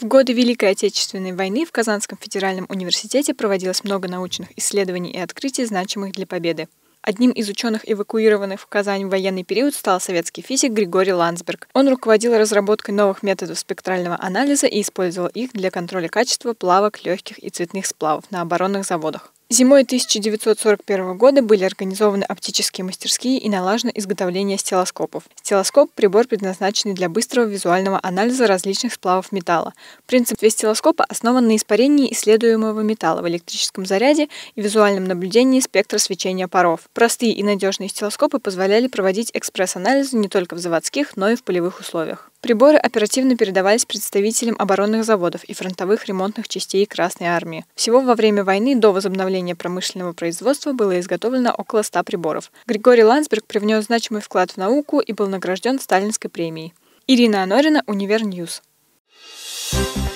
В годы Великой Отечественной войны в Казанском федеральном университете проводилось много научных исследований и открытий, значимых для победы. Одним из ученых, эвакуированных в Казань в военный период, стал советский физик Григорий Ландсберг. Он руководил разработкой новых методов спектрального анализа и использовал их для контроля качества плавок, легких и цветных сплавов на оборонных заводах. Зимой 1941 года были организованы оптические мастерские и налажено изготовление стелоскопов. Стелоскоп – прибор, предназначенный для быстрого визуального анализа различных сплавов металла. Принцип стелоскопа основан на испарении исследуемого металла в электрическом заряде и визуальном наблюдении спектра свечения паров. Простые и надежные стелоскопы позволяли проводить экспресс-анализы не только в заводских, но и в полевых условиях. Приборы оперативно передавались представителям оборонных заводов и фронтовых ремонтных частей Красной Армии. Всего во время войны до возобновления промышленного производства было изготовлено около 100 приборов. Григорий Ландсберг привнес значимый вклад в науку и был награжден Сталинской премией. Ирина Анорина, Универньюз. Thank